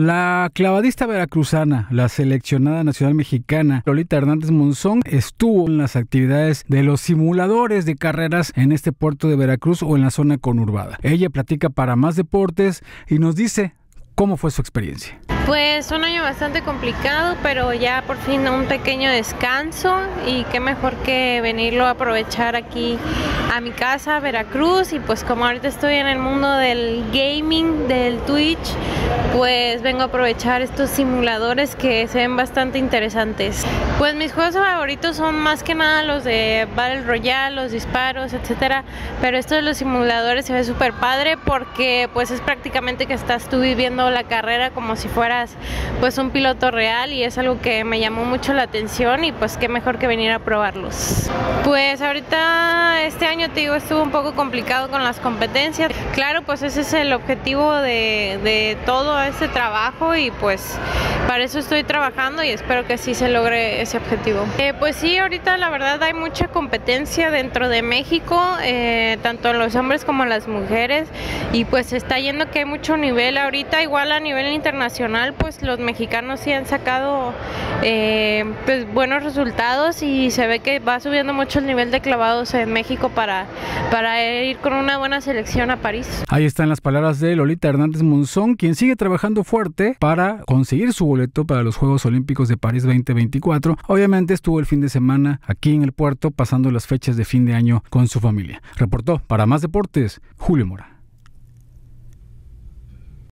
La clavadista veracruzana, la seleccionada nacional mexicana Lolita Hernández Monzón, estuvo en las actividades de los simuladores de carreras en este puerto de Veracruz o en la zona conurbada. Ella platica para más deportes y nos dice cómo fue su experiencia. Pues un año bastante complicado, pero ya por fin un pequeño descanso. Y qué mejor que venirlo a aprovechar aquí a mi casa, Veracruz, y pues como ahorita estoy en el mundo del gaming, del Twitch, pues vengo a aprovechar estos simuladores que se ven bastante interesantes. Pues mis juegos favoritos son más que nada los de Battle Royale, los disparos, etcétera, pero esto de los simuladores se ve súper padre porque pues es prácticamente que estás tú viviendo la carrera como si fuera pues un piloto real y es algo que me llamó mucho la atención y pues qué mejor que venir a probarlos. Pues ahorita este año te digo estuvo un poco complicado con las competencias. Claro, pues ese es el objetivo de, de todo este trabajo y pues para eso estoy trabajando y espero que sí se logre ese objetivo. Eh, pues sí, ahorita la verdad hay mucha competencia dentro de México, eh, tanto los hombres como las mujeres, y pues está yendo que hay mucho nivel ahorita, igual a nivel internacional, pues los mexicanos sí han sacado eh, pues buenos resultados y se ve que va subiendo mucho el nivel de clavados en México para, para ir con una buena selección a París. Ahí están las palabras de Lolita Hernández Monzón, quien sigue trabajando fuerte para conseguir su boleto para los Juegos Olímpicos de París 2024. Obviamente estuvo el fin de semana aquí en el puerto pasando las fechas de fin de año con su familia. Reportó para más deportes Julio Mora.